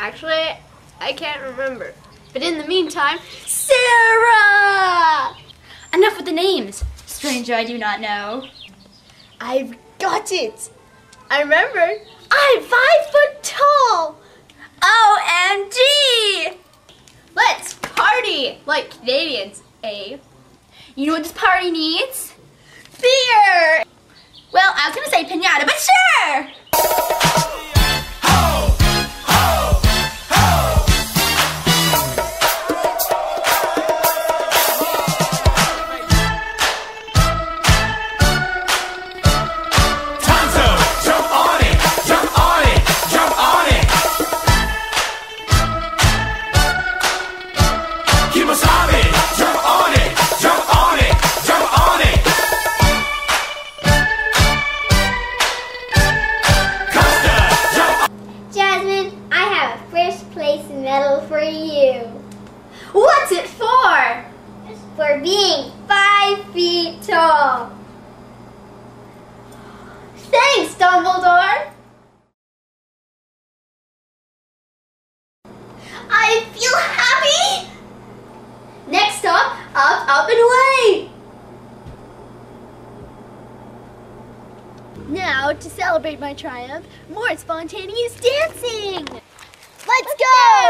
are you here? Actually, I can't remember. But in the meantime, Sarah! Enough with the names. Stranger I do not know. I've got it. I remember. I'm five foot tall. OMG! Let's party like Canadians, eh? You know what this party needs? Beer! Five feet tall. Thanks, Dumbledore. I feel happy. Next up, up, up and away. Now, to celebrate my triumph, more spontaneous dancing. Let's go! Rolling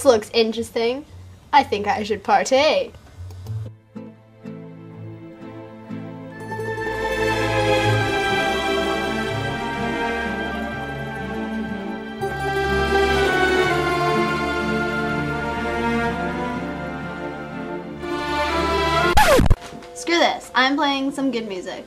This looks interesting. I think I should partake. Screw this. I'm playing some good music.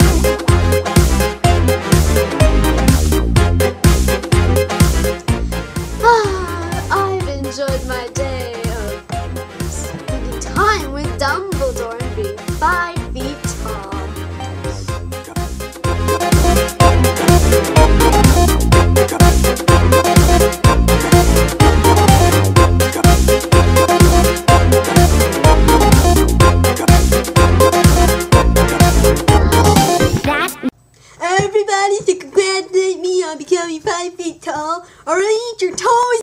five feet tall, or I'll eat your toes